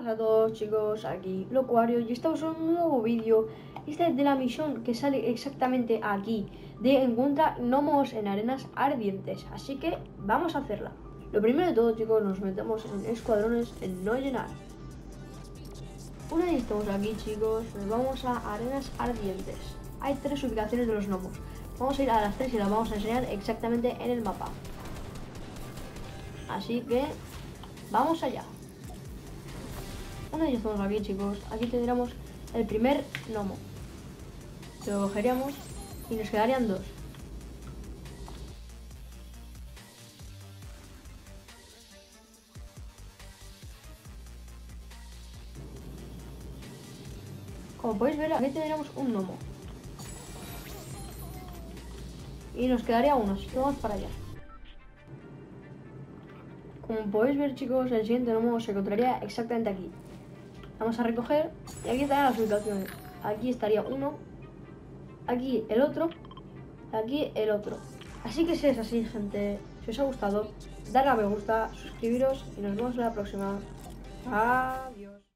Hola a todos chicos, aquí Locuario y estamos en un nuevo vídeo. Este es de la misión que sale exactamente aquí De encuentra gnomos en arenas ardientes. Así que vamos a hacerla. Lo primero de todo chicos, nos metemos en escuadrones en no llenar. Una vez estamos aquí chicos, nos vamos a arenas ardientes. Hay tres ubicaciones de los gnomos. Vamos a ir a las tres y las vamos a enseñar exactamente en el mapa. Así que vamos allá una vez estamos aquí, chicos, aquí tendríamos el primer gnomo. Lo cogeríamos y nos quedarían dos. Como podéis ver, aquí tendríamos un gnomo. Y nos quedaría uno, así que vamos para allá. Como podéis ver chicos, el siguiente gnomo se encontraría exactamente aquí. Vamos a recoger y aquí están las ubicaciones. Aquí estaría uno, aquí el otro, aquí el otro. Así que si es así, gente, si os ha gustado, darle a me gusta, suscribiros y nos vemos en la próxima. Adiós.